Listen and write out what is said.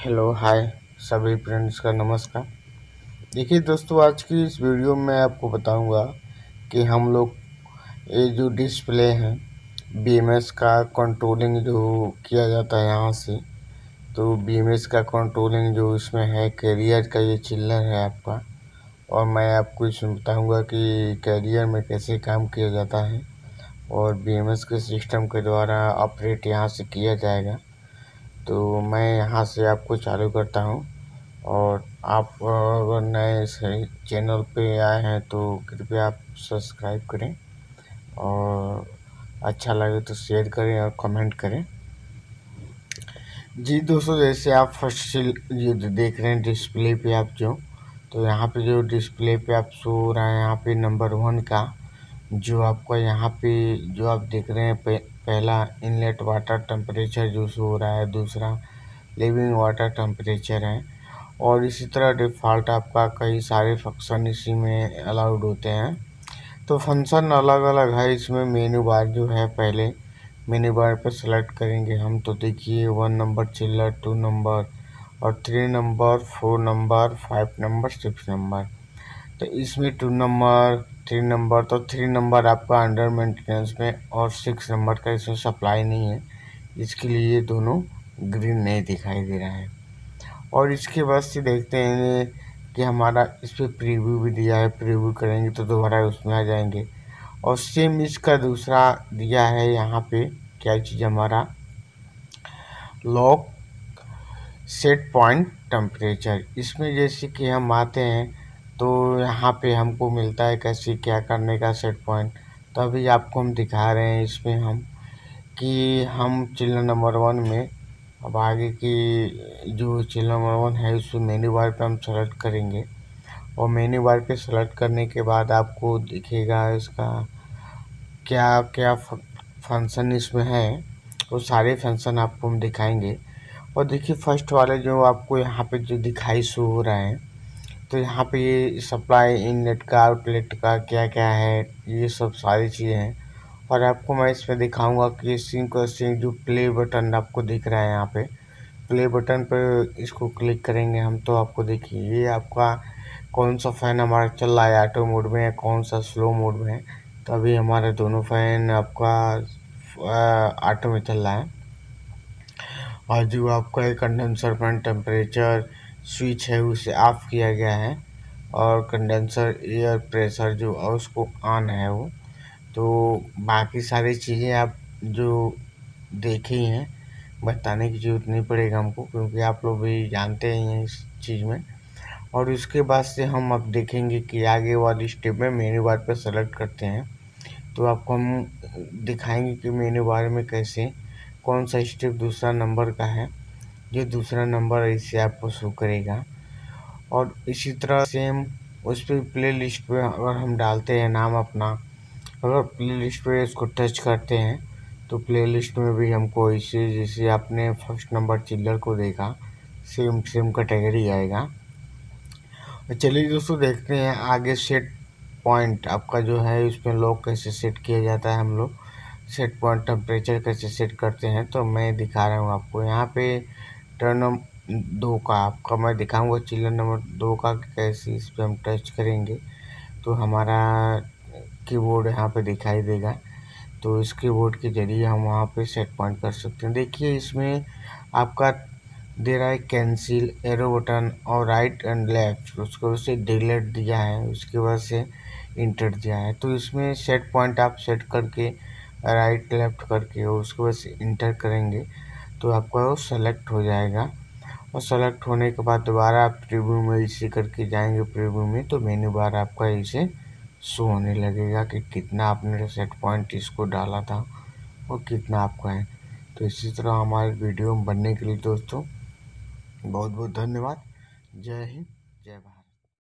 Hello hi सभी friends का नमस्कार। देखिए दोस्तों, आज की इस वीडियो में आपको बताऊँगा कि हम लोग ये जो डिस्प्ले है बीएमएस का कंट्रोलिंग जो किया जाता है यहाँ से तो बीएमएस का कंट्रोलिंग जो इसमें है कैरियर का ये चिल्लर है आपका। और मैं आपको इसमें बताऊँगा कि कैरियर में कैसे काम किया जाता है और बीएमएस के सिस्टम के द्वारा ऑपरेट यहाँ से किया जाएगा। तो मैं यहाँ से आपको चालू करता हूँ। और आप अगर नए चैनल पे आए हैं तो कृपया आप सब्सक्राइब करें और अच्छा लगे तो शेयर करें और कमेंट करें। जी दोस्तों, जैसे आप फ़र्स्ट ये देख रहे हैं डिस्प्ले पे आप जो तो यहाँ पे जो डिस्प्ले पे आप शो हो रहा है, यहाँ पे नंबर वन का, जो आपको यहाँ पे जो आप देख रहे हैं पहला इनलेट वाटर टेम्परेचर जो शो हो रहा है, दूसरा लिविंग वाटर टेम्परेचर है। और इसी तरह डिफ़ॉल्ट आपका कई सारे फ़ंक्शन इसी में अलाउड होते हैं। तो फ़ंक्शन अलग अलग है, इसमें मेन्यू बार जो है पहले मेन्यू बार पर सेलेक्ट करेंगे हम। तो देखिए one number chiller two number और three number four number five number six number तो इसमें टू नंबर थ्री नंबर तो थ्री नंबर आपका अंडर मेंटेनेंस में और सिक्स नंबर का इसमें सप्लाई नहीं है। इसके लिए ये दोनों ग्रीन नहीं दिखाई दे रहा है। और इसके बाद से देखते हैं कि हमारा इस पर प्रीव्यू भी दिया है। प्रीव्यू करेंगे तो दोबारा उसमें आ जाएँगे। और सेम इसका दूसरा दिया है यहाँ पे। क्या चीज़ हमारा? लॉक सेट पॉइंट टेम्परेचर इसमें जैसे कि हम आते हैं तो यहाँ पे हमको मिलता है कैसे क्या करने का सेट पॉइंट तो अभी आपको हम दिखा रहे हैं इसमें हम कि हम चिल्ला नंबर वन में अब आगे की जो चिल्ला नंबर वन है उसमें मेन्यू बार पे हम सेलेक्ट करेंगे। और मेन्यू बार पे सेलेक्ट करने के बाद आपको दिखेगा इसका क्या क्या फ़ंक्शन इसमें है, वो सारे फ़ंक्शन आपको हम दिखाएँगे। और देखिए फ़र्स्ट वाले जो आपको यहाँ पे जो दिखाई शो हो रहा है तो यहाँ पे ये सप्लाई इनलेट का आउटलेट का क्या क्या है, ये सब सारी चीज़ें हैं। और आपको मैं इसमें दिखाऊँगा कि सिंक और सिंक जो प्ले बटन आपको दिख रहा है यहाँ पे प्ले बटन पर इसको क्लिक करेंगे हम तो आपको देखिए, ये आपका कौन सा फ़ैन हमारा चल रहा है ऑटो मोड में है कौन सा स्लो मोड में है तो अभी हमारे दोनों फ़ैन आपका ऑटो में चल रहा है। और जो आपका कंडेंसर फ़ैन टेम्परेचर स्विच है, उसे ऑफ़ किया गया है और कंडेंसर, एयर प्रेशर जो है, उसको ऑन है वो। तो बाकी सारी चीज़ें आप जो देखे ही बताने की ज़रूरत नहीं पड़ेगा हमको, क्योंकि आप लोग भी जानते ही हैं इस चीज़ में। और उसके बाद से हम अब देखेंगे कि आगे वाली स्टेप में मेन्यू बार पर सेलेक्ट करते हैं। तो आपको हम दिखाएँगे कि मेन्यू बार में कैसे, कौन सा स्टेप दूसरा नंबर का है। जो दूसरा नंबर इससे आपको शो करेगा। और इसी तरह सेम उस पर प्ले लिस्ट पर अगर हम डालते हैं नाम अपना, अगर प्ले लिस्ट पर इसको टच करते हैं तो प्ले लिस्ट में भी हमको इसे, जैसे आपने फ़र्स्ट नंबर चिल्लर को देखा सेम सेम कैटेगरी आएगा। और चलिए दोस्तों, देखते हैं आगे सेट पॉइंट आपका जो है उसमें लॉक कैसे सेट किया जाता है हम लोग। सेट पॉइंट टेम्परेचर कैसे सेट करते हैं तो मैं दिखा रहा हूँ आपको। यहाँ पे टर्न दो का आपका मैं दिखाऊँगा चिल्लर नंबर दो का कैसे इस पर हम टच करेंगे। तो हमारा कीबोर्ड यहाँ पे दिखाई देगा। तो इस कीबोर्ड के ज़रिए हम वहाँ पे सेट पॉइंट कर सकते हैं। देखिए इसमें आपका दे रहा है कैंसिल एरो बटन और राइट एंड लेफ़्ट उसके वजह से डिलेट दिया है, उसके बाद से इंटर दिया है। तो इसमें सेट पॉइंट आप सेट करके राइट लेफ़्ट करके और उसके बाद से इंटर करेंगे। तो आपका वो सेलेक्ट हो जाएगा। और सेलेक्ट होने के बाद दोबारा आप प्रीव्यू में इसे करके जाएँगे प्रीव्यू में तो मेन्यू बार आपका इसे शो होने लगेगा कि कितना आपने सेट पॉइंट इसको डाला था और कितना आपका है। तो इसी तरह हमारे वीडियो बनने के लिए दोस्तों बहुत बहुत धन्यवाद। जय हिंद, जय भारत।